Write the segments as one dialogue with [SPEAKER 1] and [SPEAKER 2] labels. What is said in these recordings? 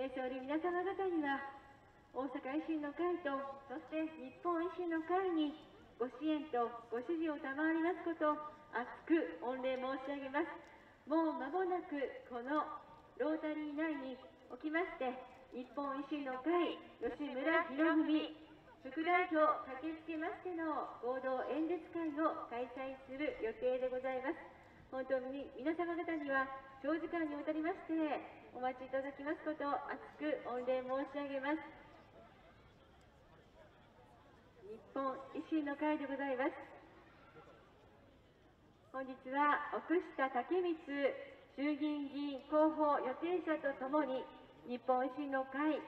[SPEAKER 1] えー総理皆様方には、大阪維新の会と、そして日本維新の会にご支援とご支持を賜りますことを厚く御礼申し上げます。もう間もなくこのロータリー内におきまして、日本維新の会、吉村博文副代表駆けつけましての合同演説会を開催する予定でございます。本当に皆様方には長時間にわたりましてお待ちいただきますことを厚く御礼申し上げます。日本維新の会でございます。本日は奥下武光衆議院議員候補予定者とともに日本維新の会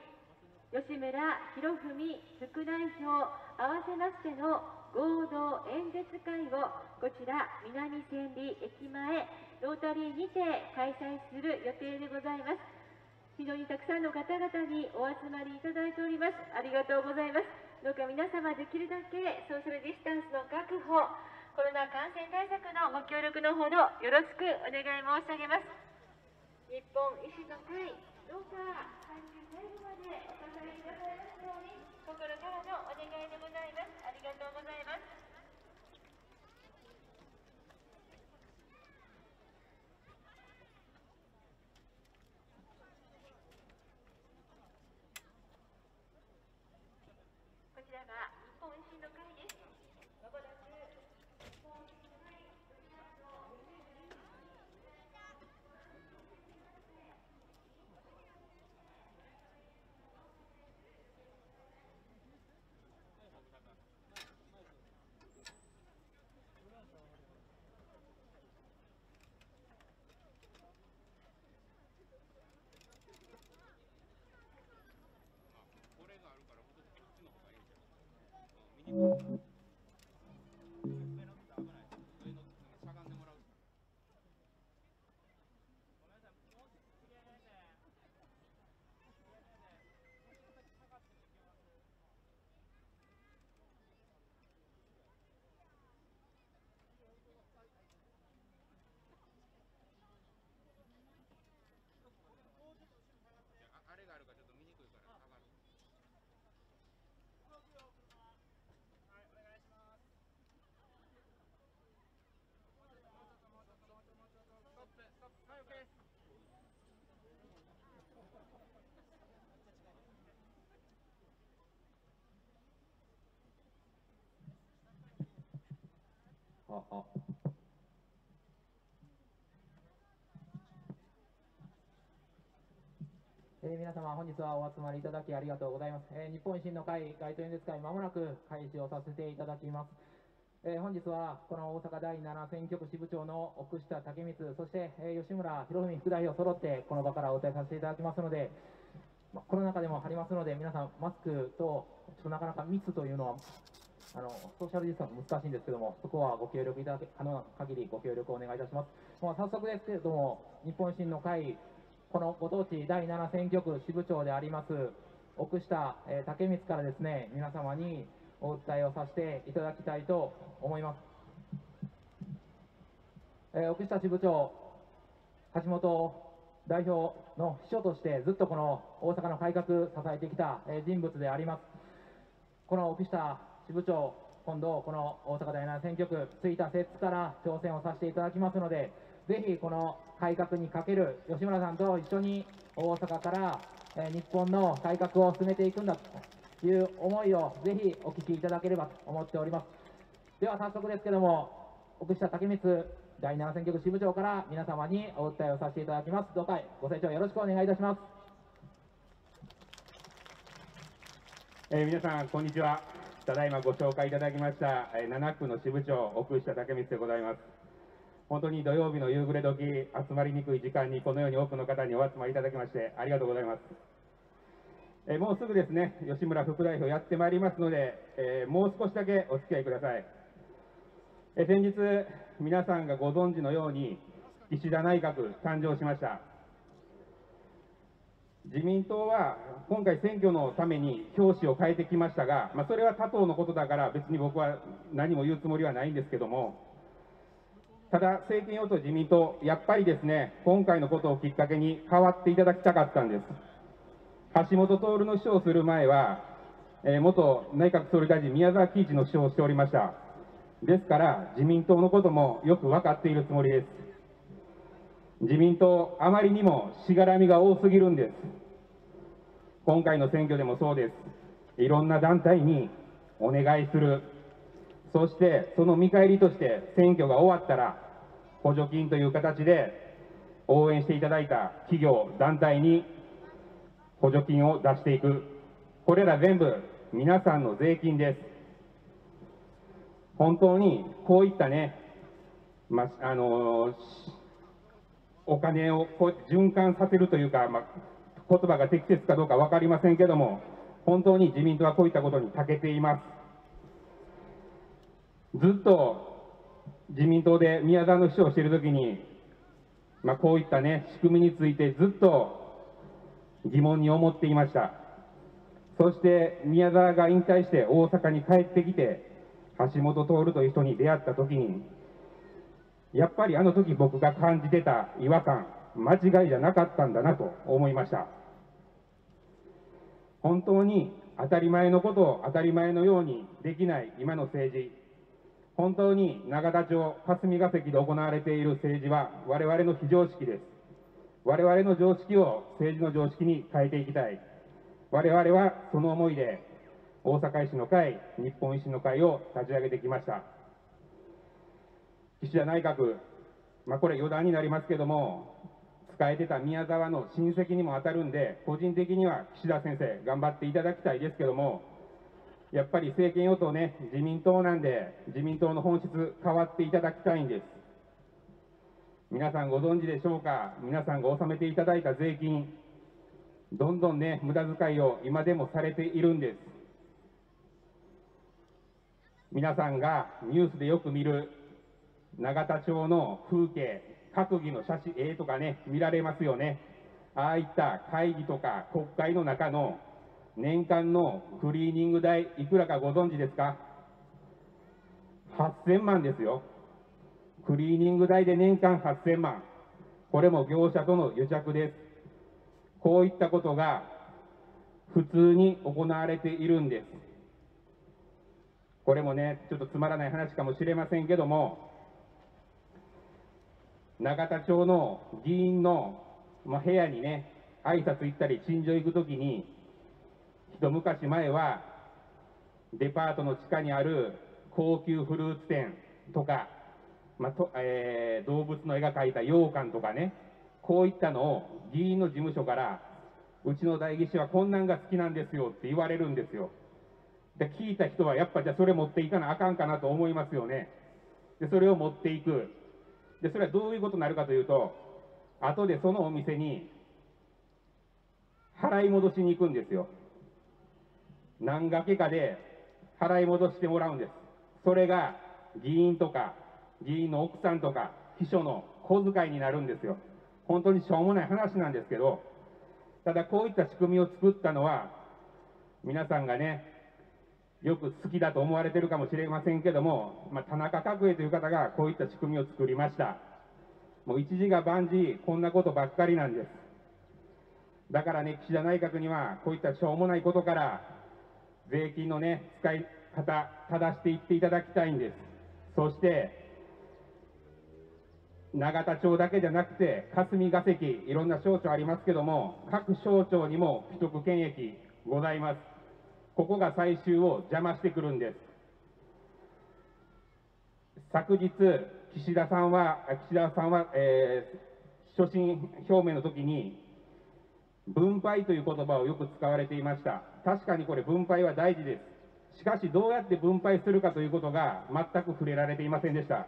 [SPEAKER 1] 吉村博文副代表合わせましての合同演説会をこちら南千里駅前ロータリーにて開催する予定でございます。非常にたくさんの方々にお集まりいただいております。ありがとうございます。どうか皆様できるだけソーシャルディスタンスの確保コロナ感染対策のご協力のほどよろしくお願い申し上げます。日本維新の会どうか最終最後までお支えいただきますように心からのお願いでございます。ありがとうございますこちらが日本維新の会ですまもなく日本維新の会
[SPEAKER 2] これがあるから、僕こっちの方がいいんじゃない見に行こう上の人危ない。上の人しゃがんでもらう。いやああれがあるからちょっと見にくいから上がる。
[SPEAKER 3] ああえー皆様、本日はお集まりいただきありがとうございます。えー日本維新の会街頭演説会、まもなく開始をさせていただきます。えー本日は、この大阪第7選挙区支部長の奥下武光、そして、えー吉村博文副代表揃って、この場からお伝えさせていただきますので、まあコロナ禍でもありますので、皆さん、マスクと、ちょっとなかなか密というのは、あのソーシャルディスタンス難しいんですけども、そこはご協力いただけ、可能な限りご協力をお願いいたします。まあ、早速ですけれども、日本維新の会、このご当地第7選挙区支部長であります、奥下、えー武光からですね、皆様にお訴えをさせていただきたいと思います。えー奥下支部長、橋本代表の秘書として、ずっとこの大阪の改革支えてきた、人物であります。この奥下支部長、今度、この大阪第7選挙区、ついた節から挑戦をさせていただきますので、ぜひこの改革にかける吉村さんと一緒に大阪から、え日本の改革を進めていくんだという思いをぜひお聞きいただければと思っております。では早速ですけども、奥下武光第7選挙区支部長から皆様にお訴えをさせていただきます。どうかご清聴よろしくお願いいたします。
[SPEAKER 4] えー皆さん、こんにちは。ただいまご紹介いただきました、えー7区の支部長、奥下武光でございます。本当に土曜日の夕暮れ時、集まりにくい時間にこのように多くの方にお集まりいただきまして、ありがとうございます。えーもうすぐですね、吉村副代表やってまいりますので、えーもう少しだけお付き合いください。えー先日、皆さんがご存知のように、岸田内閣誕生しました。自民党は今回、選挙のために表紙を変えてきましたが、まあ、それは他党のことだから、別に僕は何も言うつもりはないんですけども、ただ、政権与党・自民党、やっぱりですね、今回のことをきっかけに変わっていただきたかったんです。橋本徹の秘書をする前は、えー元内閣総理大臣、宮沢喜一の秘書をしておりました。ですから、自民党のこともよく分かっているつもりです。自民党、あまりにもしがらみが多すぎるんです。今回の選挙でもそうです。いろんな団体にお願いする。そして、その見返りとして選挙が終わったら、補助金という形で応援していただいた企業、団体に補助金を出していく。これら全部皆さんの税金です。本当にこういったね、まあ、のお金をこ循環させるというか、まあ、言葉が適切かどうか分かりませんけども、本当に自民党はこういったことに長けています。ずっと自民党で宮沢の秘書をしているときに、まあ、こういったね、仕組みについてずっと疑問に思っていました。そして宮沢が引退して大阪に帰ってきて、橋本徹という人に出会ったときに、やっぱりあの時僕が感じてた違和感、間違いじゃなかったんだなと思いました。本当に当たり前のことを当たり前のようにできない今の政治、本当に永田町霞が関で行われている政治は我々の非常識です。我々の常識を政治の常識に変えていきたい。我々はその思いで大阪維新の会、日本維新の会を立ち上げてきました。岸田内閣、まあ、これ余談になりますけども、使えてた宮沢の親戚にも当たるんで、個人的には岸田先生、頑張っていただきたいですけども、やっぱり政権与党ね、自民党なんで、自民党の本質、変わっていただきたいんです。皆さんご存知でしょうか、皆さんが納めていただいた税金、どんどんね、無駄遣いを今でもされているんです。皆さんがニュースでよく見る永田町の風景、閣議の写真、絵とかね、見られますよね。ああいった会議とか国会の中の年間のクリーニング代、いくらかご存知ですか ?8000 万ですよ。クリーニング代で年間8000万。これも業者との癒着です。こういったことが普通に行われているんです。これもね、ちょっとつまらない話かもしれませんけども、永田町の議員の、まあ、部屋にね、挨拶行ったり、陳情行くときに、一昔前は、デパートの地下にある高級フルーツ店とか、まあとえー動物の絵が描いた羊羹とかね、こういったのを議員の事務所から、うちの代議士はこんなんが好きなんですよって言われるんですよ。で聞いた人は、やっぱじゃあそれ持っていかなあかんかなと思いますよね。でそれを持っていく。で、それはどういうことになるかというと、後でそのお店に払い戻しに行くんですよ。何掛けかで払い戻してもらうんです。それが議員とか、議員の奥さんとか、秘書の小遣いになるんですよ。本当にしょうもない話なんですけど、ただこういった仕組みを作ったのは、皆さんがね、よく好きだと思われてるかもしれませんけども、まあ、田中角栄という方がこういった仕組みを作りました。もう一時が万事、こんなことばっかりなんです。だからね、岸田内閣には、こういったしょうもないことから、税金のね、使い方、正していっていただきたいんです。そして、永田町だけじゃなくて、霞が関、いろんな省庁ありますけども、各省庁にも既得権益ございます。ここが最終を邪魔してくるんです。昨日、岸田さんは、岸田さんは、えー所信表明の時に、分配という言葉をよく使われていました。確かにこれ分配は大事です。しかしどうやって分配するかということが全く触れられていませんでした。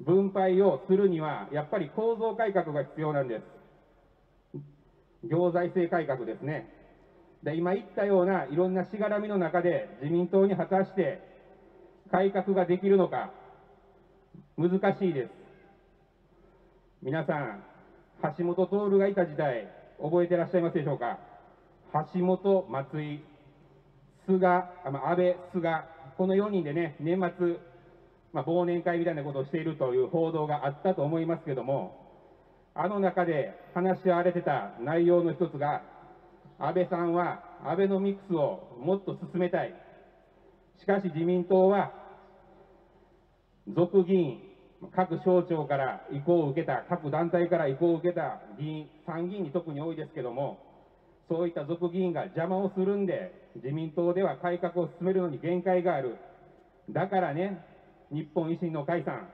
[SPEAKER 4] 分配をするには、やっぱり構造改革が必要なんです。行財政改革ですね。で今言ったようないろんなしがらみの中で自民党に果たして改革ができるのか、難しいです。皆さん、橋本徹がいた時代、覚えてらっしゃいますでしょうか？橋本、松井、菅、ま安倍、菅、この4人でね、年末、まあ、忘年会みたいなことをしているという報道があったと思いますけども、あの中で話し合われてた内容の一つが、安倍さんはアベノミクスをもっと進めたい。しかし自民党は、属議員、各省庁から意向を受けた、各団体から意向を受けた議員、参議院に特に多いですけども、そういった属議員が邪魔をするんで、自民党では改革を進めるのに限界がある。だからね、日本維新の会さん、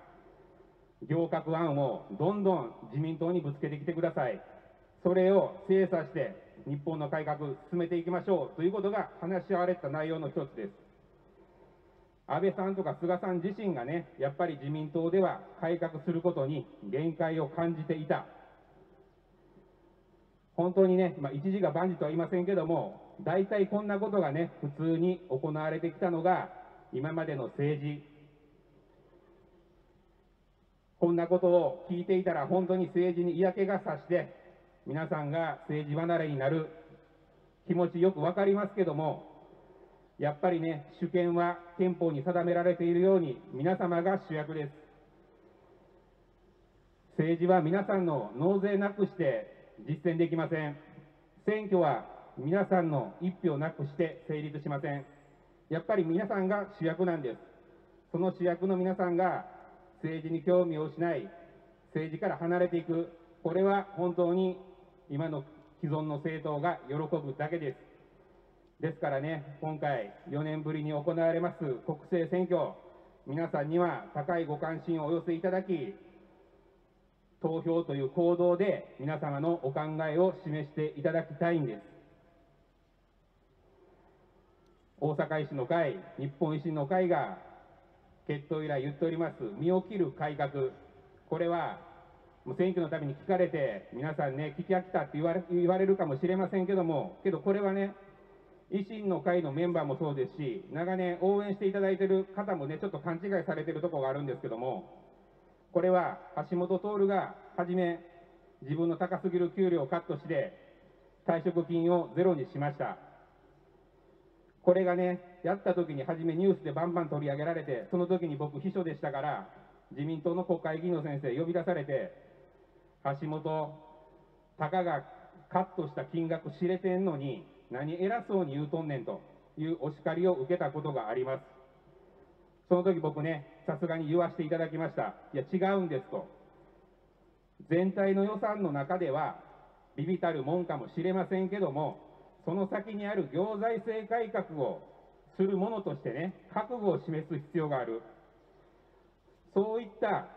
[SPEAKER 4] 行革案をどんどん自民党にぶつけてきてください。それを精査して日本の改革進めていきましょうということが話し合われた内容の一つです。安倍さんとか菅さん自身がね、やっぱり自民党では改革することに限界を感じていた。本当にね、まあ、一時が万事とは言いませんけども、大体こんなことがね、普通に行われてきたのが、今までの政治。こんなことを聞いていたら、本当に政治に嫌気がさして、皆さんが政治離れになる気持ちよくわかりますけども、やっぱりね、主権は憲法に定められているように、皆様が主役です。政治は皆さんの納税なくして実践できません。選挙は皆さんの一票なくして成立しません。やっぱり皆さんが主役なんです。その主役の皆さんが政治に興味を失い、政治から離れていく、これは本当に今の既存の政党が喜ぶだけです。ですからね、今回4年ぶりに行われます国政選挙、皆さんには高いご関心をお寄せいただき、投票という行動で皆様のお考えを示していただきたいんです。大阪維新の会、日本維新の会が決闘以来言っております、身を切る改革、これはもう選挙のために聞かれて、皆さんね、聞き飽きたって言われ言われるかもしれませんけども、けどこれはね、維新の会のメンバーもそうですし、長年応援していただいている方もね、ちょっと勘違いされているところがあるんですけども、これは橋本徹がはじめ、自分の高すぎる給料をカットして、退職金をゼロにしました。これがね、やった時に初めニュースでバンバン取り上げられて、その時に僕秘書でしたから、自民党の国会議員の先生呼び出されて、橋本、たかがカットした金額知れてんのに、何偉そうに言うとんねんというお叱りを受けたことがあります。その時僕ね、さすがに言わせていただきました。いや、違うんですと。全体の予算の中では、微々たるもんかもしれませんけども、その先にある行財政改革をするものとしてね、覚悟を示す必要がある。そういった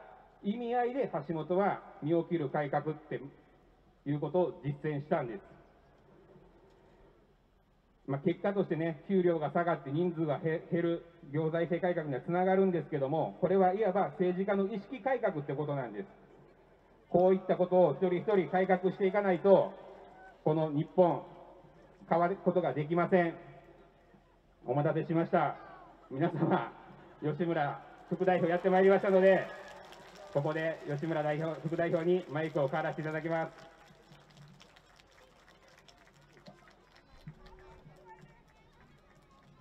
[SPEAKER 4] 意味合いで橋本は身を切る改革っていうことを実践したんです。まあ、結果としてね、給料が下がって人数が減る行財政改革にはつながるんですけども、これはいわば政治家の意識改革ってことなんです。こういったことを一人一人改革していかないと、この日本、変わることができません。お待たせしました。皆様、吉村副代表やってまいりましたので、ここで吉村代表、副代表にマイクを代わらせていただきます。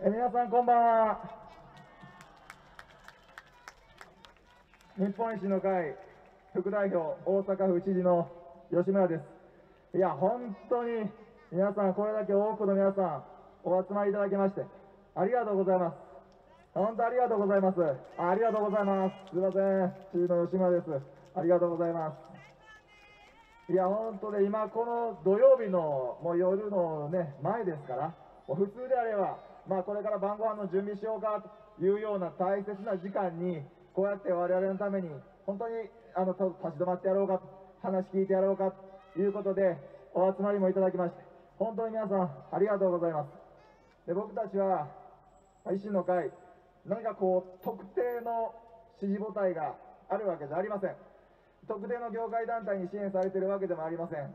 [SPEAKER 5] え皆さんこんばんは。日本維新の会副代表大阪府知事の吉村です。いや本当に皆さんこれだけ多くの皆さんお集まりいただきましてありがとうございます。本当ありがとうございます。ありがとうございます。すいません。知事の吉村です。ありがとうございます。いや本当で今この土曜日のもう夜のね前ですからもう普通であればまあ、これから晩ご飯の準備しようかというような大切な時間に、こうやって我々のために、本当にあの立ち止まってやろうかと、話聞いてやろうかということで、お集まりもいただきまして、本当に皆さん、ありがとうございます。で僕たちは、維新の会、何かこう、特定の支持母体があるわけじゃありません。特定の業界団体に支援されているわけでもありません。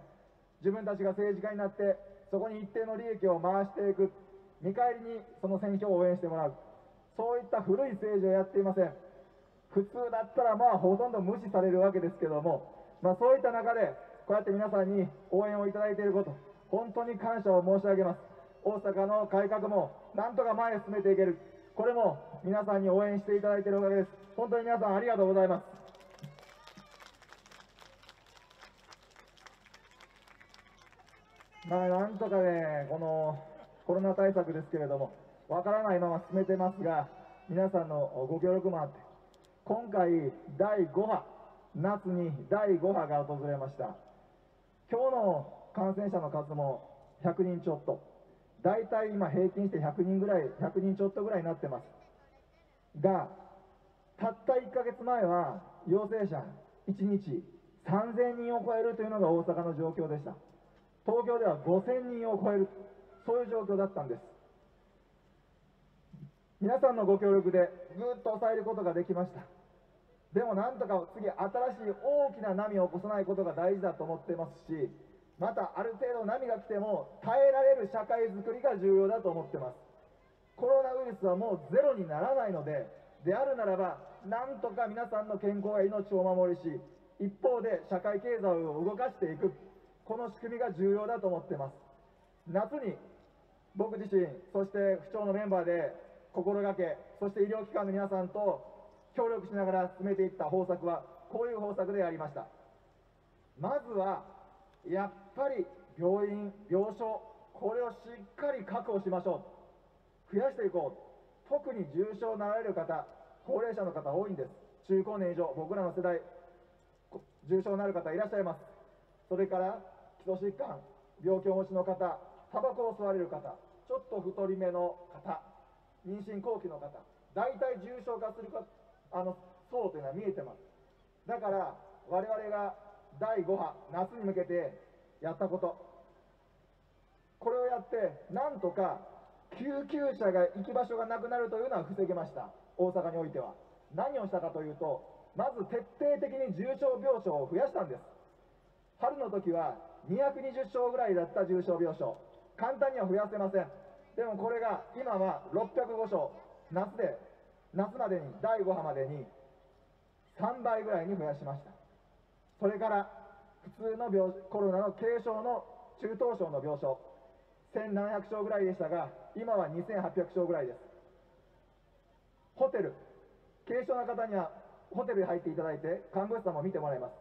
[SPEAKER 5] 自分たちが政治家になって、そこに一定の利益を回していく。見返りにその選挙を応援してもらうそういった古い政治をやっていません普通だったらまあほとんど無視されるわけですけども、まあ、そういった中でこうやって皆さんに応援をいただいていること本当に感謝を申し上げます大阪の改革もなんとか前へ進めていけるこれも皆さんに応援していただいているおかげです。本当に皆さんありがとうございます。まあ、なんとかね、このコロナ対策ですけれども、わからないまま進めてますが、皆さんのご協力もあって、今回、第5波、夏に第5波が訪れました。今日の感染者の数も100人ちょっと、大体今平均して100人ぐらい、100人ちょっとぐらいになってます。が、たった1ヶ月前は陽性者1日3000人を超えるというのが大阪の状況でした。東京では5000人を超える、そういう状況だったんです。皆さんのご協力でぐっと抑えることができました。でもなんとか次、新しい大きな波を起こさないことが大事だと思ってますし、またある程度波が来ても耐えられる社会づくりが重要だと思ってます。コロナウイルスはもうゼロにならないので、であるならば、なんとか皆さんの健康や命をお守りし、一方で社会経済を動かしていく、この仕組みが重要だと思ってます。夏に僕自身、そして府庁のメンバーで心がけ、そして医療機関の皆さんと協力しながら進めていった方策は、こういう方策でやりました。まずは、やっぱり病院、病床、これをしっかり確保しましょう。増やしていこう。特に重症になられる方、高齢者の方多いんです。中高年以上、僕らの世代、重症になる方いらっしゃいます。それから、基礎疾患、病気をお持ちの方、タバコを吸われる方、ちょっと太り目の方、妊娠後期の方、大体重症化するかあの層というのは見えてます。だから、我々が第5波、夏に向けてやったこと、これをやって、なんとか救急車が行き場所がなくなるというのは防げました、大阪においては。何をしたかというと、まず徹底的に重症病床を増やしたんです。春の時は220床ぐらいだった重症病床、簡単には増やせません。でもこれが今は605床、夏で、夏までに、第5波までに3倍ぐらいに増やしました。それから、普通の病コロナの軽症の中等症の病床、1700床ぐらいでしたが、今は2800床ぐらいです。ホテル、軽症の方にはホテルに入っていただいて、看護師さんも見てもらいます。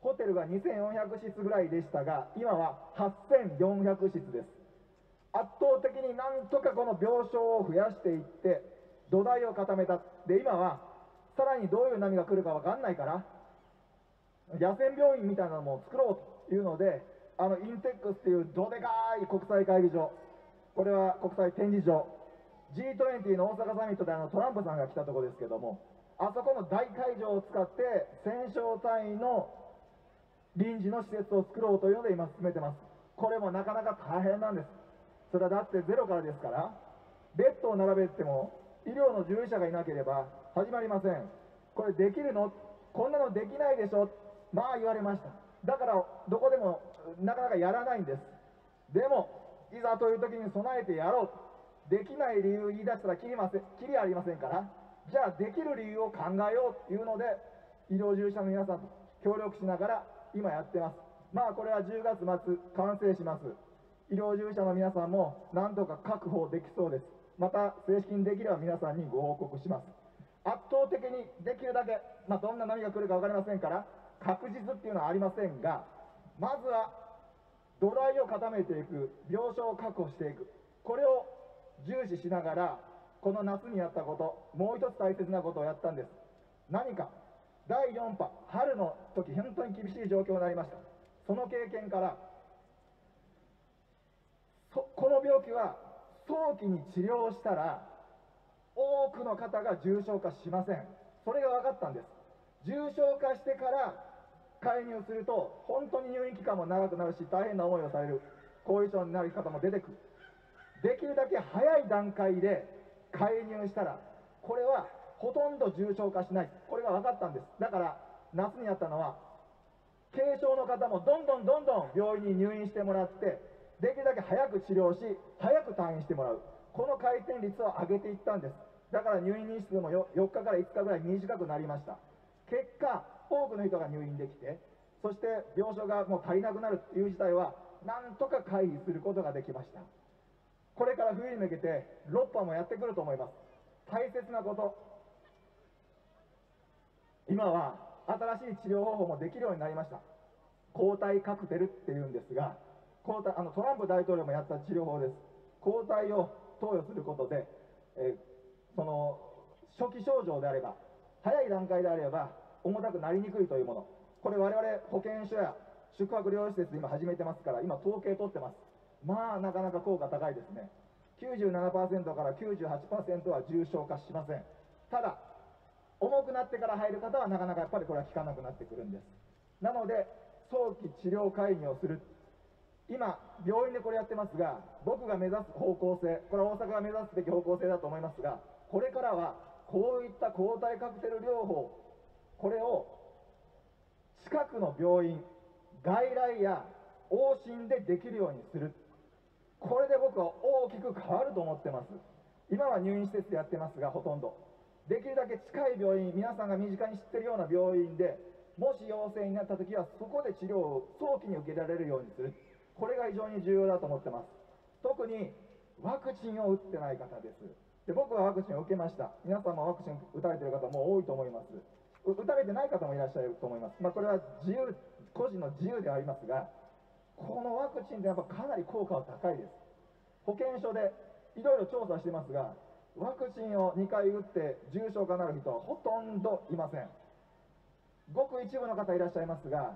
[SPEAKER 5] ホテルが2400室ぐらいでしたが、今は8400室です。圧倒的になんとかこの病床を増やしていって、土台を固めた。で、今は、さらにどういう波が来るかわかんないから、野戦病院みたいなのも作ろうというので、あのインテックスっていうどでかい国際会議場、これは国際展示場、G20 の大阪サミットであのトランプさんが来たところですけども、あそこの大会場を使って、1000床単位の臨時の施設を作ろうというので今進めてます。これもなかなか大変なんです。それはだってゼロからですから、ベッドを並べても医療の従事者がいなければ始まりません。これできるの？こんなのできないでしょ？まあ言われました。だからどこでもなかなかやらないんです。でも、いざという時に備えてやろう。できない理由言い出したらきりません、きりありませんから、じゃあできる理由を考えようというので、医療従事者の皆さんと協力しながら今やってます。まあこれは10月末完成します。医療従事者の皆さんもなんとか確保できそうです。また正式にできれば皆さんにご報告します。圧倒的にできるだけ、まあ、どんな波が来るか分かりませんから、確実っていうのはありませんが、まずは土台を固めていく、病床を確保していく、これを重視しながら、この夏にやったこと、もう一つ大切なことをやったんです。何か、第4波、春の時、本当に厳しい状況になりました。その経験から、この病気は早期に治療したら、多くの方が重症化しません。それが分かったんです。重症化してから介入すると、本当に入院期間も長くなるし、大変な思いをされる、後遺症になる方も出てくる。できるだけ早い段階で介入したら、これはほとんど重症化しない。これが分かったんです。だから、夏にやったのは、軽症の方もどんどんどんどん病院に入院してもらって、できるだけ早く治療し、早く退院してもらう。この回転率を上げていったんです。だから入院日数も 4, 4日から5日ぐらい短くなりました。結果、多くの人が入院できて、そして病床がもう足りなくなるという事態は、なんとか回避することができました。これから冬に向けて6波もやってくると思います。大切なこと。今は新しい治療方法もできるようになりました。抗体カクテルっていうんですが、抗体あのトランプ大統領もやった治療法です抗体を投与することで、えその初期症状であれば早い段階であれば重たくなりにくいというもの。これ我々保健所や宿泊療養施設で今始めてますから今統計取ってます。まあなかなか効果高いですね。97%から98%は重症化しません。ただ重くなってから入る方はなかなかやっぱりこれは効かなくなってくるんです。なので早期治療会議をする。今病院でこれやってますが僕が目指す方向性これは大阪が目指すべき方向性だと思いますがこれからはこういった抗体カクテル療法これを近くの病院外来や往診でできるようにする。これで僕は大きく変わると思ってます。今は入院施設でやってますがほとんど。できるだけ近い病院皆さんが身近に知ってるような病院でもし陽性になった時はそこで治療を早期に受けられるようにする。これが非常に重要だと思ってます。特にワクチンを打ってない方です。で僕はワクチンを受けました。皆さんもワクチン打たれてる方も多いと思います。打たれてない方もいらっしゃると思います、まあ、これは自由個人の自由ではありますがこのワクチンってやっぱかなり効果は高いです。保健所でいろいろ調査してますがワクチンを2回打って重症化なる人はほとんどいません。ごく一部の方いらっしゃいますが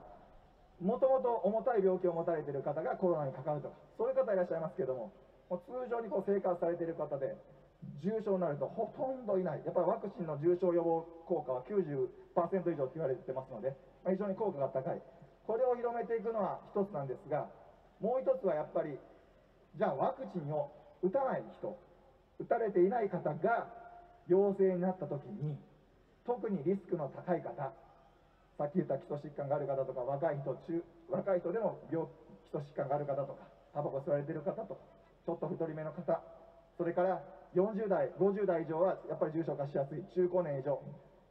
[SPEAKER 5] もともと重たい病気を持たれている方がコロナにかかるとかそういう方いらっしゃいますけどももう通常にこう生活されている方で重症になるとほとんどいない。やっぱりワクチンの重症予防効果は90%以上と言われてますので、まあ非常に効果が高い。これを広めていくのは一つなんですがもう一つはやっぱりじゃあワクチンを打たない人打たれていない方が陽性になった時に特にリスクの高い方さっき言った基礎疾患がある方とか若い人中若い人でも病基礎疾患がある方とかタバコ吸われている方とかちょっと太り目の方それから40代50代以上はやっぱり重症化しやすい。中高年以上、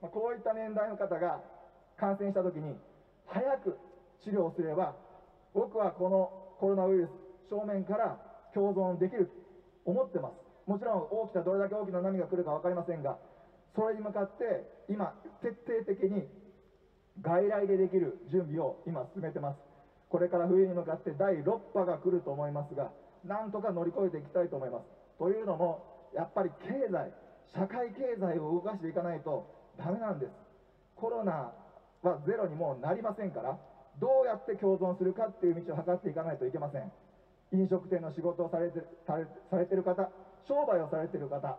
[SPEAKER 5] まあ、こういった年代の方が感染した時に早く治療すれば僕はこのコロナウイルス正面から共存できると思ってます。もちろん大きなどれだけ大きな波が来るか分かりませんがそれに向かって今徹底的に外来でできる準備を今進めてます。これから冬に向かって第6波が来ると思いますがなんとか乗り越えていきたいと思います。というのもやっぱり経済社会経済を動かしていかないとダメなんです。コロナはゼロにもなりませんからどうやって共存するかっていう道を図っていかないといけません。飲食店の仕事をされてされされてる方商売をされてる方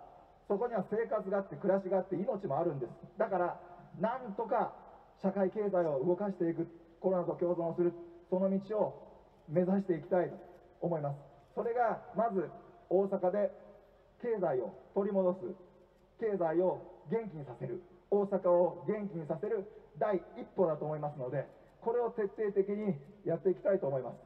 [SPEAKER 5] そこには生活があって暮らしがあって命もあるんです。だからなんとか社会経済を動かしていくコロナと共存するその道を目指していきたいと思います。それがまず大阪で経済を取り戻す。経済を元気にさせる。大阪を元気にさせる。第一歩だと思いますのでこれを徹底的にやっていきたいと思います。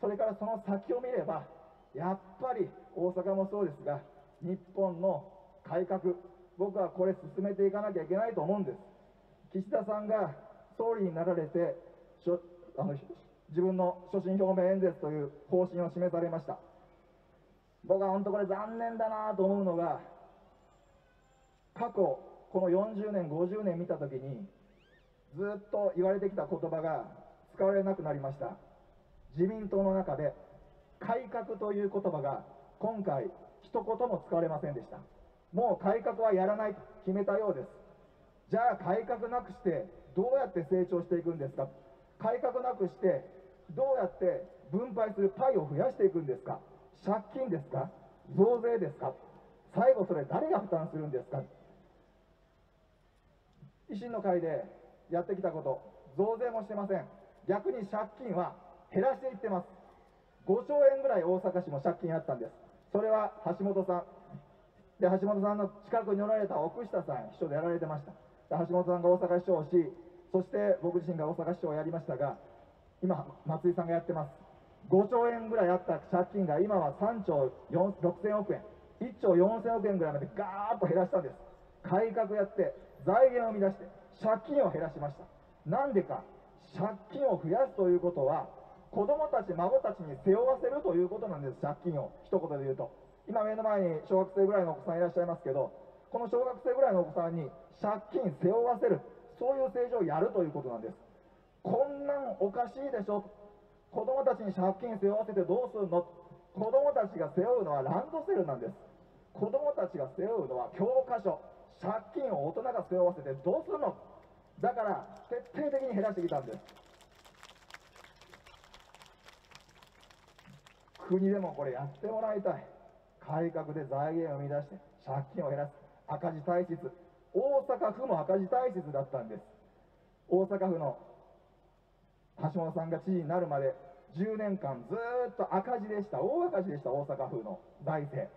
[SPEAKER 5] それからその先を見ればやっぱり大阪もそうですが日本の改革僕はこれ進めていかなきゃいけないと思うんです。岸田さんが総理になられてあの自分の所信表明演説という方針を示されました。僕は本当これ残念だなと思うのが過去この40年50年見た時にずっと言われてきた言葉が使われなくなりました。自民党の中で改革という言葉が今回一言も使われませんでした。もう改革はやらないと決めたようです。じゃあ改革なくしてどうやって成長していくんですか？改革なくしてどうやって分配するパイを増やしていくんですか？借金ですか？増税ですか？最後それ誰が負担するんですか？維新の会でやってきたこと増税もしてません。逆に借金は減らしていってます。5兆円ぐらい大阪市も借金あったんです。それは橋本さん。で橋本さんの近くにおられた奥下さん秘書でやられてました。で橋本さんが大阪市長をしそして僕自身が大阪市長をやりましたが今松井さんがやってます。5兆円ぐらいあった借金が今は3兆6000億円。1兆4000億円ぐらいまでガーッと減らしたんです。改革やって財源を生み出して借金を減らしました。なんでか借金を増やすということは子供たち孫たちに背負わせるということなんです。借金を。一言で言うと。今目の前に小学生ぐらいのお子さんいらっしゃいますけどこの小学生ぐらいのお子さんに借金背負わせるそういう政治をやるということなんです。こんなんおかしいでしょ子供たちに借金背負わせてどうするの？子供たちが背負うのはランドセルなんです。子供たちが背負うのは教科書。借金を大人が背負わせてどうするの？だから徹底的に減らしてきたんです。国でもこれやってもらいたい。改革で財源を生み出して借金を減らす。赤字体質。大阪府も赤字体質だったんです。大阪府の橋本さんが知事になるまで10年間ずっと赤字でした。大赤字でした。大阪府の財政。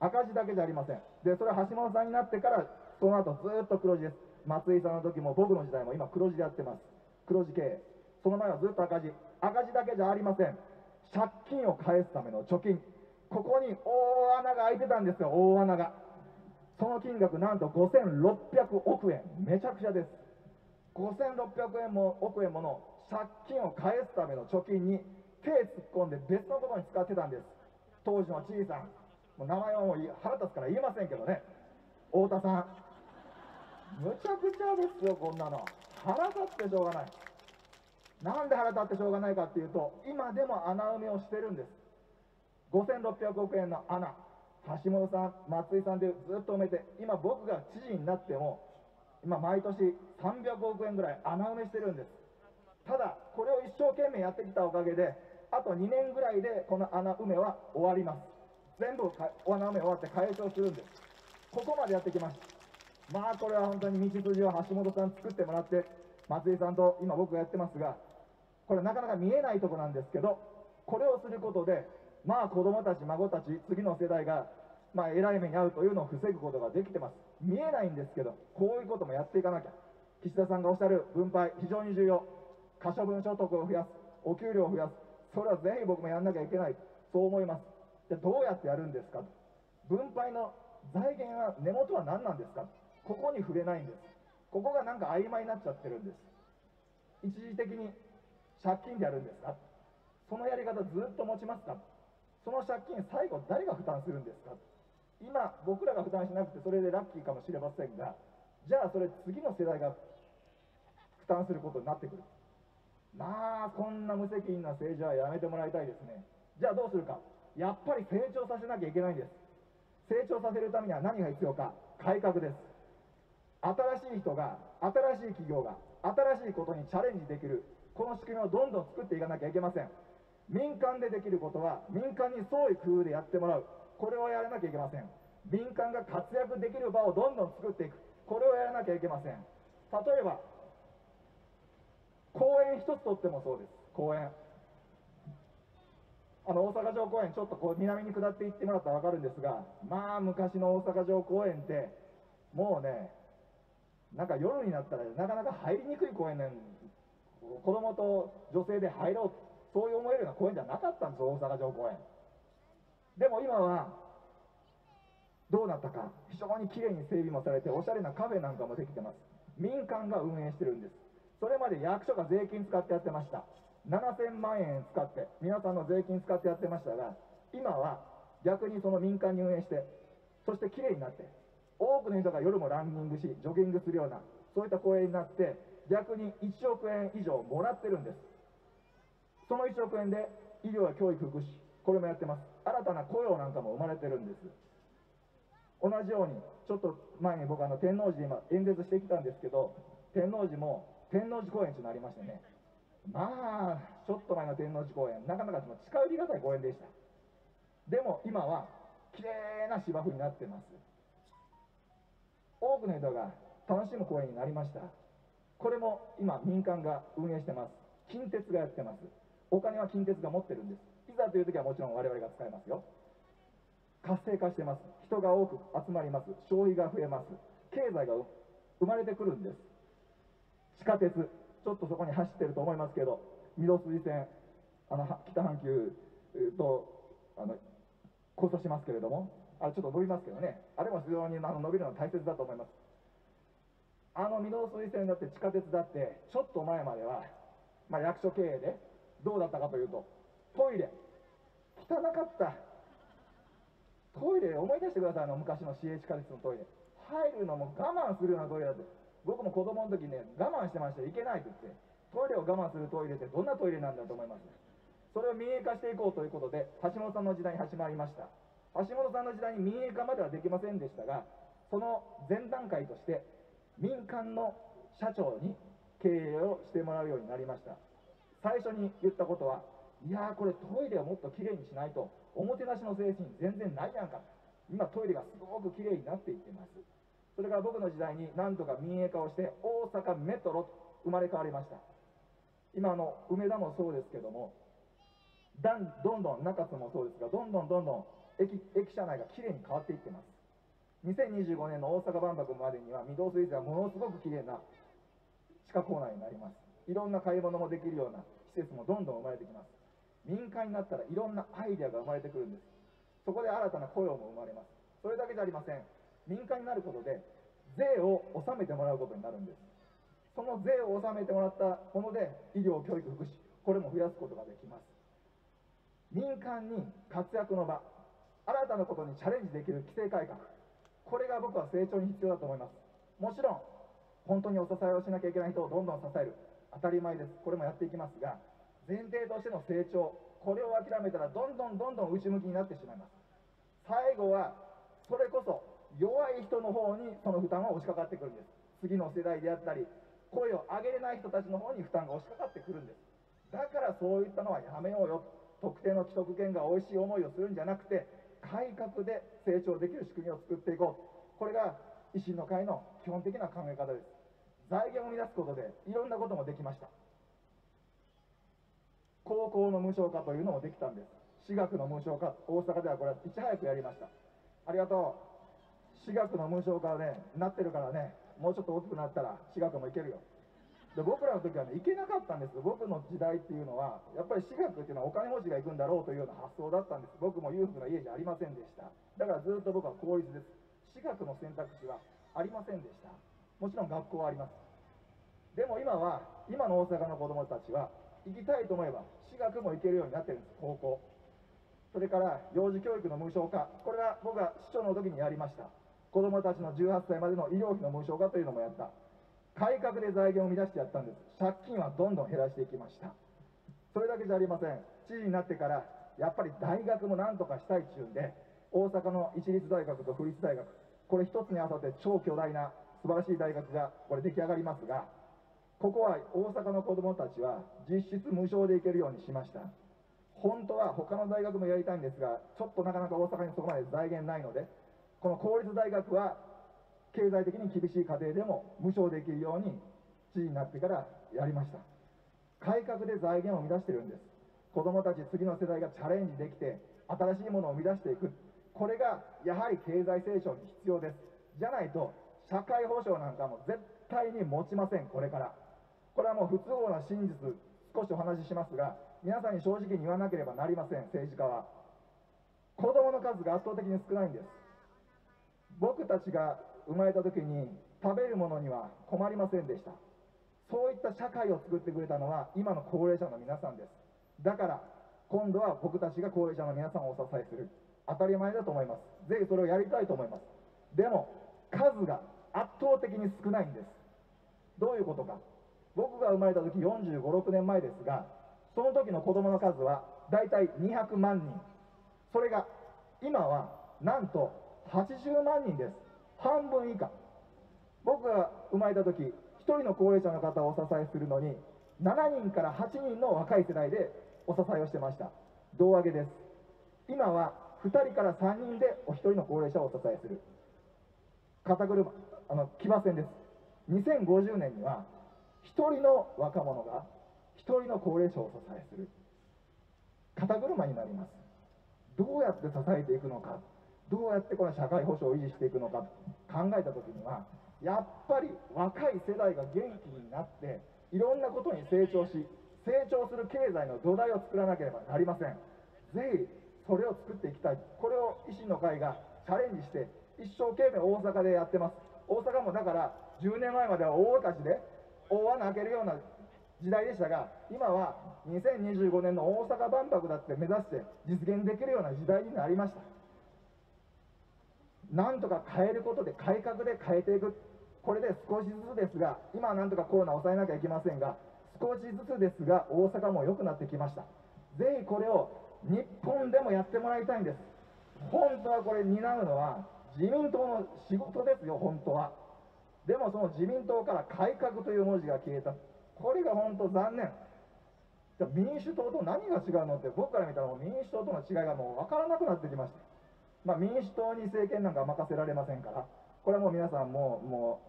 [SPEAKER 5] 赤字だけじゃありません。でそれは橋本さんになってからその後ずっと黒字です。松井さんの時も僕の時代も今黒字でやってます。黒字経営。その前はずっと赤字。赤字だけじゃありません。借金を返すための貯金。ここに大穴が開いてたんですよ。大穴が。その金額なんと5600億円。めちゃくちゃです。5600円も億円もの借金を返すための貯金に手突っ込んで別のことに使ってたんです。当時の知事さんもう名前はもう腹立つから言えませんけどね。太田さんむちゃくちゃですよこんなの。腹立ってしょうがない。なんで腹立ってしょうがないかっていうと今でも穴埋めをしてるんです。5600億円の穴。橋本さん松井さんでずっと埋めて今僕が知事になっても今毎年300億円ぐらい穴埋めしてるんです。ただこれを一生懸命やってきたおかげであと2年ぐらいでこの穴埋めは終わります。全部穴埋め終わって解消するんです。ここまでやってきました。まあこれは本当に道筋を橋本さん作ってもらって松井さんと今僕がやってますがこれなかなか見えないとこなんですけどこれをすることでまあ子供たち孫たち次の世代がまあ偉い目に遭うというのを防ぐことができてます。見えないんですけどこういうこともやっていかなきゃ。岸田さんがおっしゃる分配非常に重要。可処分所得を増やすお給料を増やす。それはぜひ僕もやんなきゃいけない。そう思います。でどうやってやるんですか？分配の財源は根元は何なんですか？ここに触れないんです。ここがなんか曖昧になっちゃってるんです。一時的に借金でやるんですか？そのやり方ずっと持ちますか？その借金最後誰が負担するんですか？今僕らが負担しなくてそれでラッキーかもしれませんがじゃあそれ次の世代が負担することになってくる。まあこんな無責任な政治はやめてもらいたいですね。じゃあどうするか。やっぱり成長させなきゃいけないんです。成長させるためには何が必要か。改革です。新しい人が新しい企業が新しいことにチャレンジできる。この仕組みをどんどん作っていかなきゃいけません。民間でできることは民間に創意工夫でやってもらう。これをやらなきゃいけません。民間が活躍できる場をどんどん作っていく。これをやらなきゃいけません。例えば公園一つとってもそうです。公園。あの大阪城公園ちょっとこう南に下っていってもらったら分かるんですがまあ昔の大阪城公園ってもうねなんか夜になったらなかなか入りにくい公園ね子供と女性で入ろうそういう思えるような公園じゃなかったんです大阪城公園。でも今はどうなったか非常にきれいに整備もされておしゃれなカフェなんかもできてます。民間が運営してるんです。それまで役所が税金使ってやってました。7000万円使って皆さんの税金使ってやってましたが今は逆にその民間に運営してそしてきれいになって多くの人が夜もランニングしジョギングするようなそういった公園になって逆に1億円以上もらってるんです。その1億円で医療や教育福祉これもやってます。新たな雇用なんかも生まれてるんです。同じようにちょっと前に僕あの天王寺で今演説してきたんですけど天王寺も天王寺公園というのありましてね。まあちょっと前の天王寺公園なかなかその近寄りがたい公園でした。でも今は綺麗な芝生になってます。多くの人が楽しむ公園になりました。これも今民間が運営してます。近鉄がやってます。お金は近鉄が持ってるんです。いざという時はもちろん我々が使えますよ。活性化してます。人が多く集まります。消費が増えます。経済が生まれてくるんです。地下鉄ちょっとそこに走ってると思いますけど御堂筋線あの北半球とあの交差しますけれどもあれちょっと伸びますけどねあれも非常にあの伸びるのは大切だと思います。あの御堂筋線だって地下鉄だってちょっと前までは、まあ、役所経営でどうだったかというとトイレ汚かった。トイレ思い出してくださいあの昔の市営地下鉄のトイレ。入るのも我慢するようなトイレだって。僕も子供の時ね我慢してましたよ。行けないって言って。トイレを我慢するトイレってどんなトイレなんだと思います？それを民営化していこうということで橋本さんの時代に始まりました。橋本さんの時代に民営化まではできませんでしたがその前段階として民間の社長に経営をしてもらうようになりました。最初に言ったことはいやーこれトイレをもっときれいにしないとおもてなしの精神全然ないやんか。今トイレがすごくきれいになっていってます。それから僕の時代に何とか民営化をして大阪メトロと生まれ変わりました。今の梅田もそうですけどもだんどんどん中津もそうですがどんどんどんどん駅駅舎内がきれいに変わっていってます。2025年の大阪万博までには御堂筋はものすごくきれいな地下構内になります。いろんな買い物もできるような施設もどんどん生まれてきます。民間になったらいろんなアイデアが生まれてくるんです。そこで新たな雇用も生まれます。それだけじゃありません。民間になることで税を納めてもらうことになるんです。その税を納めてもらったもので医療教育福祉これも増やすことができます。民間に活躍の場新たなことにチャレンジできる規制改革これが僕は成長に必要だと思います。もちろん本当にお支えをしなきゃいけない人をどんどん支える当たり前です。これもやっていきますが前提としての成長これを諦めたらどんどんどんどん内向きになってしまいます。最後はそれこそ弱い人の方にその負担が押しかかってくるんです。次の世代であったり声を上げれない人たちの方に負担が押しかかってくるんです。だからそういったのはやめようよ。特定の既得権が美味しい思いをするんじゃなくて改革で成長できる仕組みを作っていこう。これが維新の会の基本的な考え方です。財源を生み出すことでいろんなこともできました。高校の無償化というのもできたんです。私学の無償化大阪ではこれはいち早くやりました。ありがとう。私学の無償化ねなってるからねもうちょっと大きくなったら私学もいけるよ。で僕らの時はね行けなかったんです。僕の時代っていうのはやっぱり私学っていうのはお金持ちが行くんだろうというような発想だったんです。僕も裕福な家じゃありませんでした。だからずっと僕は公立です。私学の選択肢はありませんでした。もちろん学校はあります。でも今は今の大阪の子どもたちは行きたいと思えば私学も行けるようになってるんです。高校。それから幼児教育の無償化。これは僕が市長の時にやりました。子どもたちの18歳までの医療費の無償化というのもやった。改革で財源を生み出してやったんです。借金はどんどん減らしていきました。それだけじゃありません。知事になってからやっぱり大学もなんとかしたいっちゅうんで大阪の一律大学と府立大学これ一つに合わさって超巨大な素晴らしい大学がこれ出来上がりますがここは大阪の子どもたちは実質無償で行けるようにしました。本当は他の大学もやりたいんですがちょっとなかなか大阪にそこまで財源ないのでこの公立大学は経済的に厳しい家庭でも無償できるように知事になってからやりました。改革で財源を生み出してるんです。子どもたち次の世代がチャレンジできて新しいものを生み出していく。これがやはり経済成長に必要です。じゃないと社会保障なんかも絶対に持ちません。これから。これはもう不都合な真実。少しお話ししますが皆さんに正直に言わなければなりません。政治家は。子どもの数が圧倒的に少ないんです。僕たちが生まれた時に食べるものには困りませんでした。そういった社会を作ってくれたのは今の高齢者の皆さんです。だから今度は僕たちが高齢者の皆さんをお支えする。当たり前だと思います。ぜひそれをやりたいと思います。でも数が圧倒的に少ないんです。どういうことか。僕が生まれた時45、6年前ですがその時の子供の数はだいたい200万人。それが今はなんと80万人です。半分以下。僕が生まれた時1人の高齢者の方をお支えするのに7人から8人の若い世代でお支えをしてました。胴上げです。今は2人から3人でお一人の高齢者をお支えする。肩車あの騎馬戦です。2050年には1人の若者が1人の高齢者をお支えする。肩車になります。どうやって支えていくのか。どうやってこの社会保障を維持していくのか考えた時にはやっぱり若い世代が元気になっていろんなことに成長し成長する経済の土台を作らなければなりません。ぜひそれを作っていきたい。これを維新の会がチャレンジして一生懸命大阪でやってます。大阪もだから10年前までは大赤字で大穴開けるような時代でしたが今は2025年の大阪万博だって目指して実現できるような時代になりました。なんとか変えることで改革で変えていくこれで少しずつですが今はなんとかコロナを抑えなきゃいけませんが少しずつですが、大阪も良くなってきました。ぜひこれを日本でもやってもらいたいんです。本当はこれ担うのは自民党の仕事ですよ、本当は。でもその自民党から改革という文字が消えた。これが本当残念。じゃ民主党と何が違うのって僕から見たらもう民主党との違いがもう分からなくなってきました。まあ、民主党に政権なんか任せられませんから、これはもう皆さんも、も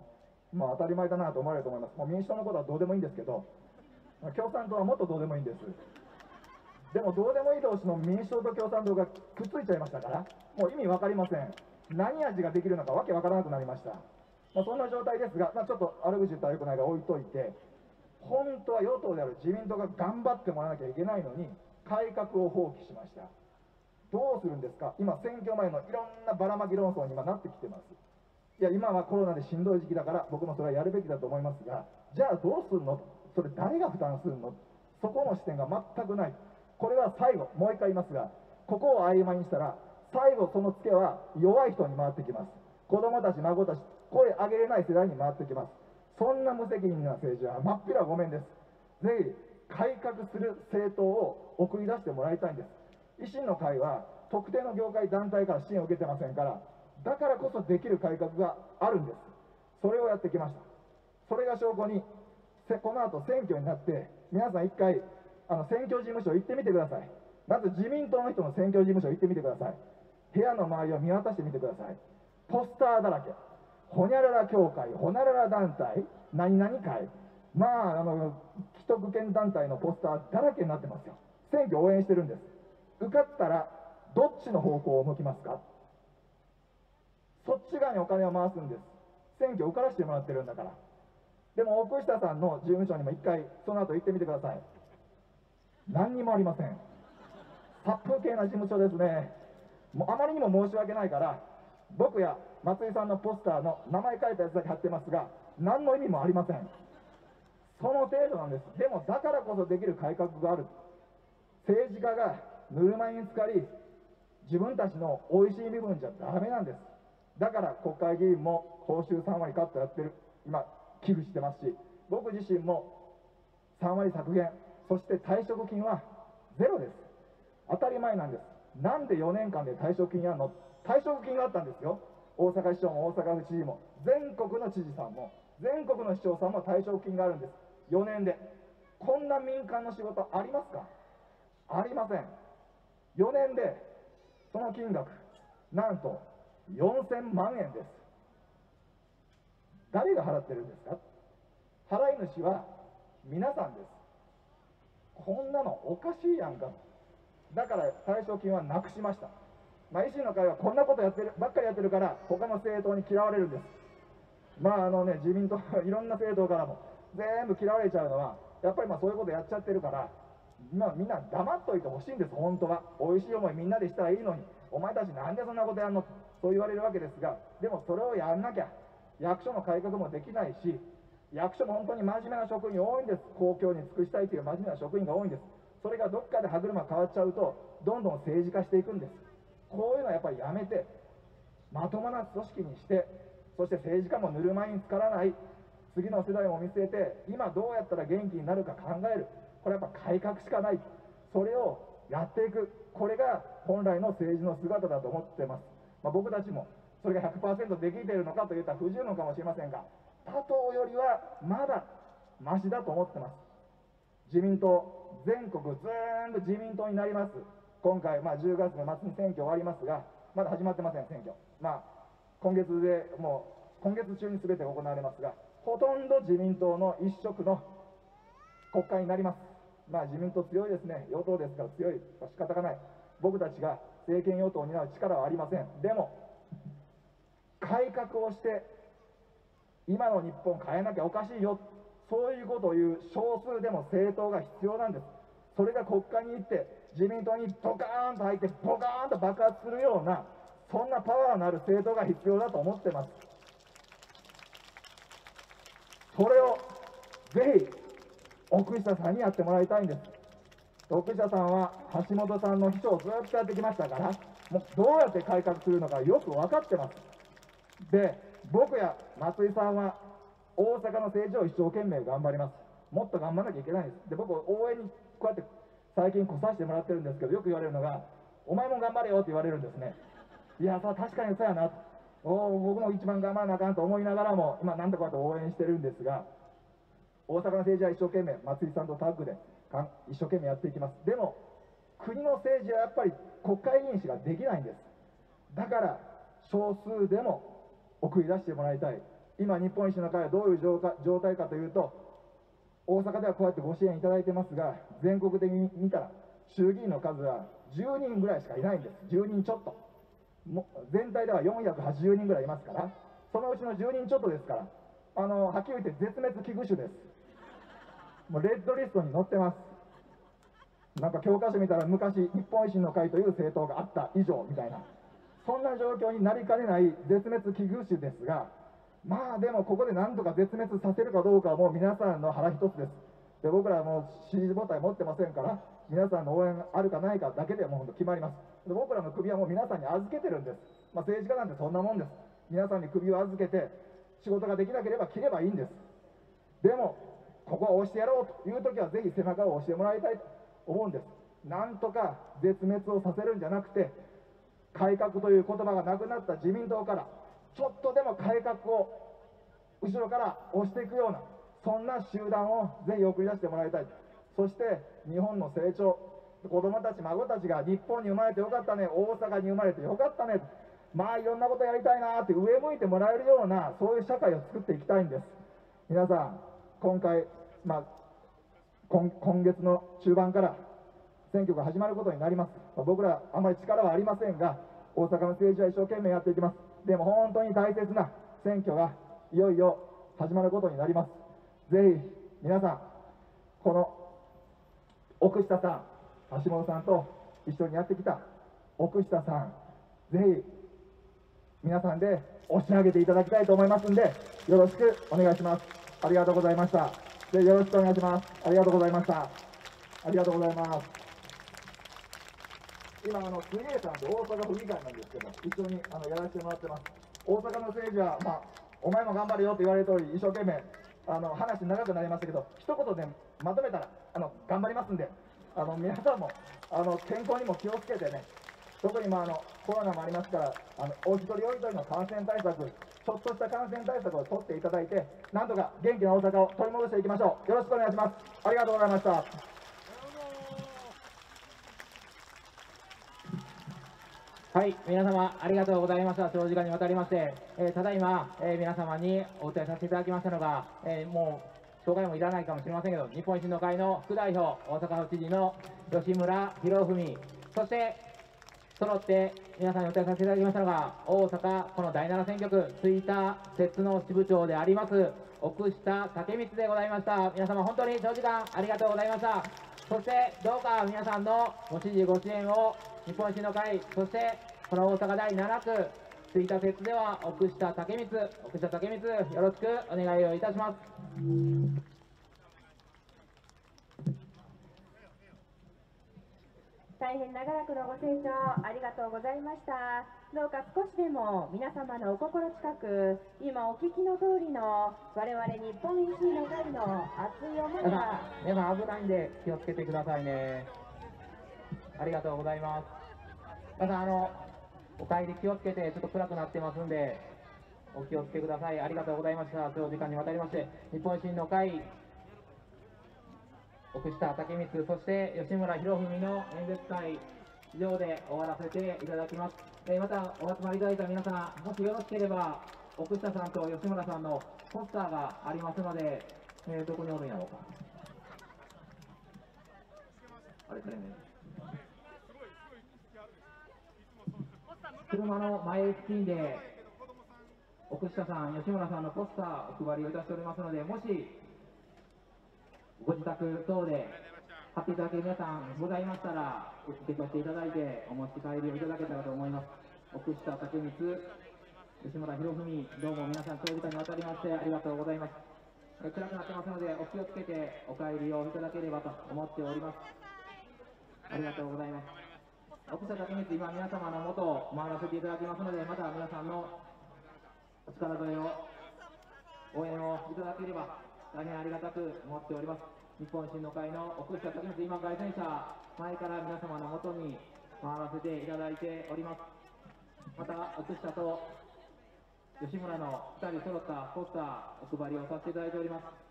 [SPEAKER 5] う、まあ、当たり前だなと思われると思います。もう民主党のことはどうでもいいんですけど、共産党はもっとどうでもいいんです。でもどうでもいい同士の民主党と共産党がくっついちゃいましたから、もう意味分かりません。何味ができるのかわけわからなくなりました。まあ、そんな状態ですが、まあ、ちょっと悪口言ったらよくないから置いといて、本当は与党である自民党が頑張ってもらわなきゃいけないのに、改革を放棄しました。どうするんですか、今、選挙前のいろんなばらまき論争に今なってきてます。いや、今はコロナでしんどい時期だから、僕もそれはやるべきだと思いますが、じゃあどうするの？それ誰が負担するの？そこの視点が全くない。これは最後、もう一回言いますが、ここを曖昧にしたら、最後そのツケは弱い人に回ってきます。子供たち、孫たち、声上げれない世代に回ってきます。そんな無責任な政治は真っ平ごめんです。ぜひ、改革する政党を送り出してもらいたいんです。維新の会は特定の業界団体から支援を受けてませんから、だからこそできる改革があるんです。それをやってきました。それが証拠に、この後選挙になって、皆さん一回、あの選挙事務所行ってみてください。まず自民党の人の選挙事務所行ってみてください。部屋の周りを見渡してみてください。ポスターだらけ。ほにゃらら協会、ほにゃらら団体、何々会。まあ、あの、既得権団体のポスターだらけになってますよ。選挙応援してるんです。受かったら、どっちの方向を向きますか？そっち側にお金を回すんです。選挙受からせてもらってるんだから。でも、奥下さんの事務所にも一回、その後行ってみてください。何にもありません。殺風景な事務所ですね。もうあまりにも申し訳ないから、僕や松井さんのポスターの名前書いたやつだけ貼ってますが、何の意味もありません。その程度なんです。でも、だからこそできる改革がある。政治家がぬるま湯に浸かり、自分たちの美味しい身分じゃダメなんです。だから国会議員も報酬3割カットやってる。今、寄付してますし、僕自身も3割削減、そして退職金はゼロです。当たり前なんです。なんで4年間で退職金やんの？退職金があったんですよ。大阪市長も大阪府知事も、全国の知事さんも、全国の市長さんも退職金があるんです。4年で。こんな民間の仕事ありますか？ありません。4年で、その金額、なんと4000万円です。誰が払ってるんですか？払い主は皆さんです。こんなのおかしいやんか。だから対象金はなくしました。まあ、維新の会はこんなことやってるばっかりやってるから、他の政党に嫌われるんです。まああのね、自民党、いろんな政党からも全部嫌われちゃうのは、やっぱりまあそういうことやっちゃってるから、まあ、みんな黙っといてほしいんです、本当は。美味しい思いみんなでしたらいいのに、お前たちなんでそんなことやんのそう言われるわけですが、でもそれをやんなきゃ、役所の改革もできないし、役所も本当に真面目な職員多いんです、公共に尽くしたいという真面目な職員が多いんです。それがどっかで歯車変わっちゃうと、どんどん政治化していくんです。こういうのはやっぱりやめて、まともな組織にして、そして政治家もぬるま湯に浸からない、次の世代も見据えて、今どうやったら元気になるか考える、これやっぱ改革しかない、それをやっていく、これが本来の政治の姿だと思ってます。まあ、僕たちもそれが100%できているのかといったら不十分かもしれませんが、他党よりはまだましだと思ってます。自民党、全国全部自民党になります。今回、まあ、10月の末に選挙終わりますが、まだ始まってません、選挙。まあ、今月でもう、今月中に全て行われますが、ほとんど自民党の一色の国会になります。まあ、自民党強いですね、与党ですから強い、仕方がない。僕たちが政権与党を担う力はありません。でも、改革をして、今の日本変えなきゃおかしいよ、そういうことを言う少数でも政党が必要なんです。それが国会に行って、自民党にドカーンと入って、ボカーンと爆発するような、そんなパワーのある政党が必要だと思ってます。それをぜひ奥下さんにやってもらいたいんです。奥下さんは橋本さんの秘書をずっとやってきましたから、もうどうやって改革するのかよく分かってます。で、僕や松井さんは大阪の政治を一生懸命頑張ります。もっと頑張らなきゃいけないんですで僕応援にこうやって最近来させてもらってるんですけどよく言われるのがお前も頑張れよって言われるんですねいやさ確かにそうやなとお僕も一番頑張らなあかんと思いながらも今なんとかと応援してるんですが大阪の政治は一生懸命松井さんとタッグで一生懸命やっていきます。でも国の政治はやっぱり国会議員しかできないんです。だから少数でも送り出してもらいたい。今日本維新の会はどういう状態かというと大阪ではこうやってご支援いただいてますが全国的に見たら衆議院の数は10人ぐらいしかいないんです。10人ちょっと。も全体では480人ぐらいいますからそのうちの10人ちょっとですからあのはっきり言って絶滅危惧種です。もうレッドリストに載ってます。なんか教科書見たら昔日本維新の会という政党があった以上みたいな。そんな状況になりかねない絶滅危惧種ですがまあでもここでなんとか絶滅させるかどうかはもう皆さんの腹一つです。で僕らはもう支持母体持ってませんから皆さんの応援があるかないかだけでもう本当決まります。で僕らの首はもう皆さんに預けてるんです、まあ、政治家なんてそんなもんです。皆さんに首を預けて仕事ができなければ切ればいいんです。でもここは押してやろうという時はぜひ背中を押してもらいたいと思うんです。なんとか絶滅をさせるんじゃなくて改革という言葉がなくなった自民党からちょっとでも改革を後ろから押していくようなそんな集団をぜひ送り出してもらいたいそして日本の成長子供たち孫たちが日本に生まれてよかったね大阪に生まれてよかったねまあいろんなことやりたいなって上向いてもらえるようなそういう社会を作っていきたいんです。皆さん今回、まあ、今今月の中盤から選挙が始まることになります、まあ僕らあまり力はありませんが大阪の政治は一生懸命やっていきます。でも本当に大切な選挙がいよいよ始まることになります。ぜひ皆さんこの奥下さん橋本さんと一緒にやってきた奥下さんぜひ皆さんで押し上げていただきたいと思いますんでよろしくお願いします。ありがとうございました。でよろしくお願いします。ありがとうございました。ありがとうございます。今あの水泳さんと大阪府議会なんですけど一緒にあのやらせてもらってます。大阪の政治はまあお前も頑張れよって言われる通り一生懸命あの話長くなりましたけど一言でまとめたらあの頑張りますんであの皆さんもあの健康にも気をつけてね特にまああのコロナもありますからあのお一人お一人の感染対策ちょっとした感染対策を取っていただいてなんとか元気な大阪を取り戻していきましょう。よろしくお願いします。ありがとうございました。
[SPEAKER 3] はい、皆様ありがとうございました。長時間にわたりまして、えーただいま、えー皆様にお伝えさせていただきましたのが、えーもう紹介もいらないかもしれませんけど、日本維新の会の副代表、大阪府知事の吉村博文、そして揃って皆さんにお伝えさせていただきましたのが、大阪この第7選挙区、吹田節の支部長であります、奥下武光でございました。皆様本当に長時間ありがとうございました。そしてどうか皆さんのご支持、ご支援を日本維新の会、そしてこの大阪第7区、吹田節では奥下武光、奥下武光、よろしくお願いをいたします。
[SPEAKER 1] 大変長らくのご清聴ありがとうございました。どうか少しでも皆様のお心近く、今お聞きの通りの我々日本維新の会の熱い思いが、
[SPEAKER 3] 皆さん危ないんで気をつけてくださいね。ありがとうございます。皆さん、あの、お帰り気をつけて、ちょっと暗くなってますんで、お気をつけください。ありがとうございました。長時間にわたりまして、日本維新の会、奥下武光、そして吉村博文の演説会、以上で終わらせていただきます。えーまた、お集まりいただいた皆さん、もしよろしければ、奥下さんと吉村さんのポスターがありますので、えーどこにおるんやろうか。あれ、これね。車の前付近で、奥下さん、吉村さんのポスターお配りをいたしておりますので、もし、ご自宅等で貼っていただける皆さんございましたら、受け取っていただいて、お持ち帰りをいただけたらと思います。奥下武光、吉村博文、どうも皆さん長時間にわたりましてありがとうございます。暗くなってますので、お気をつけてお帰りをいただければと思っております。ありがとうございます。奥下武光、今皆様のもとを回らせていただきますので、また皆さんのお力添えを、応援をいただければ大変ありがたく思っております。日本維新の会の奥下武光、今、街宣車、前から皆様のもとに回らせていただいております。また、奥下と吉村の2人揃ったポスターお配りをさせていただいております。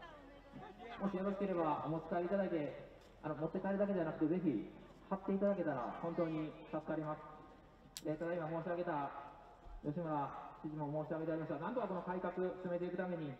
[SPEAKER 3] もしよろしければお持ち帰りいただいて、あの持って帰るだけじゃなくて、ぜひ貼っていただけたら本当に助かります。えただいま申し上げた吉村知事も申し上げておりました、なんとかこの改革進めていくために、